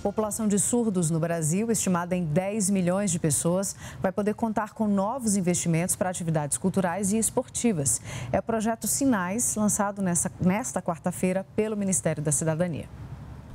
população de surdos no Brasil, estimada em 10 milhões de pessoas, vai poder contar com novos investimentos para atividades culturais e esportivas. É o projeto Sinais, lançado nesta quarta-feira pelo Ministério da Cidadania.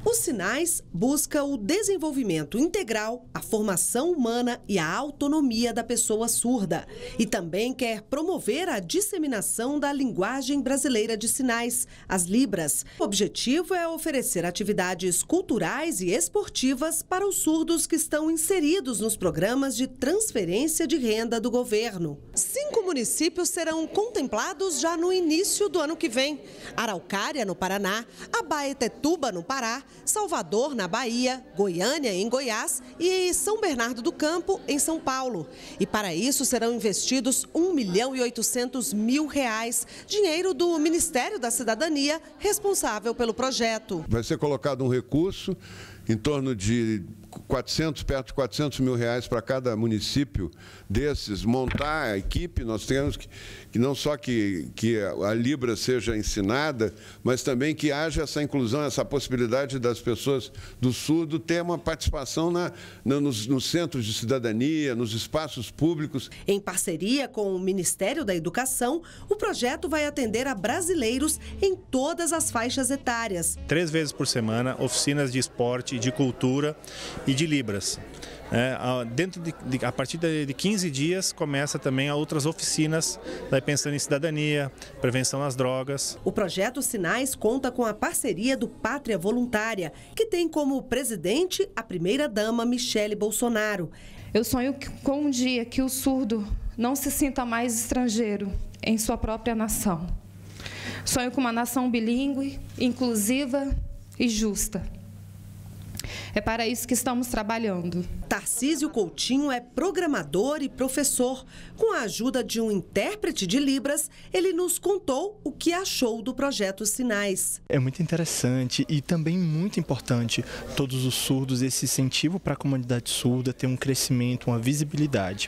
Os Sinais busca o desenvolvimento integral, a formação humana e a autonomia da pessoa surda. E também quer promover a disseminação da linguagem brasileira de sinais, as Libras. O objetivo é oferecer atividades culturais e esportivas para os surdos que estão inseridos nos programas de transferência de renda do governo. Cinco municípios serão contemplados já no início do ano que vem: Araucária, no Paraná, Abaetetuba, no Pará. Salvador, na Bahia, Goiânia, em Goiás e São Bernardo do Campo, em São Paulo. E para isso serão investidos 1 milhão e 800 mil reais, dinheiro do Ministério da Cidadania, responsável pelo projeto. Vai ser colocado um recurso em torno de 400, perto de 400 mil reais para cada município desses, montar a equipe, nós temos que, que não só que, que a Libra seja ensinada, mas também que haja essa inclusão, essa possibilidade das pessoas do surdo ter uma participação na, na nos, nos centros de cidadania, nos espaços públicos. Em parceria com o Ministério da Educação, o projeto vai atender a brasileiros em todas as faixas etárias. Três vezes por semana, oficinas de esporte, de cultura e de Libras. É, dentro de, de, a partir de 15 dias começa também a outras oficinas da pensando em cidadania, prevenção às drogas. O projeto Sinais conta com a parceria do Pátria Voluntária, que tem como presidente a primeira-dama Michele Bolsonaro. Eu sonho com um dia que o surdo não se sinta mais estrangeiro em sua própria nação. Sonho com uma nação bilíngue, inclusiva e justa. É para isso que estamos trabalhando. Tarcísio Coutinho é programador e professor. Com a ajuda de um intérprete de Libras, ele nos contou o que achou do projeto Sinais. É muito interessante e também muito importante todos os surdos, esse incentivo para a comunidade surda ter um crescimento, uma visibilidade.